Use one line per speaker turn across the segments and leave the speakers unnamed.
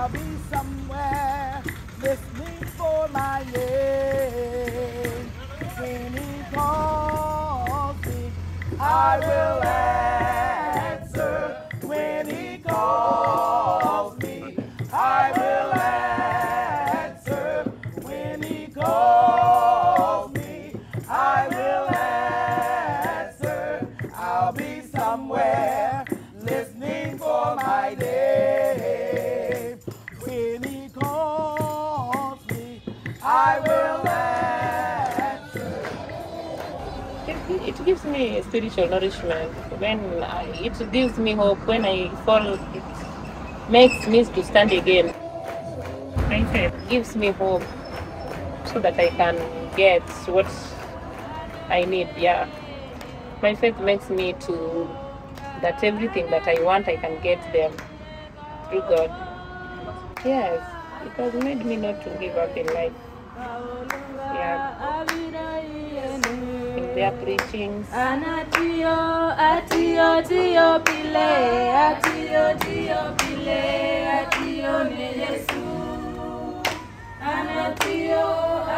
I'll be somewhere listening for my name. When he calls me, I will answer. When he calls. I will.
It, it gives me spiritual nourishment. When I, it gives me hope. When I fall, it makes me to stand again. My faith gives me hope so that I can get what I need. Yeah, my faith makes me to that everything that I want, I can get them through God. Yes, it has made me not to give up in life. Their preachings.
Anatio, atio, tio, pile, atio, tio, pile, atio, ne Yesu. Anatio,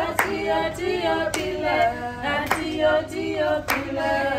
atio, tio, pile, atio, tio, pile, atio, ne Yesu.